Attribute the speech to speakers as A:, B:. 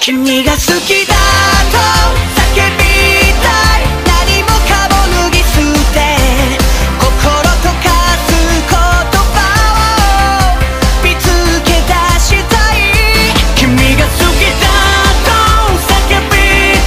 A: 君が好きだ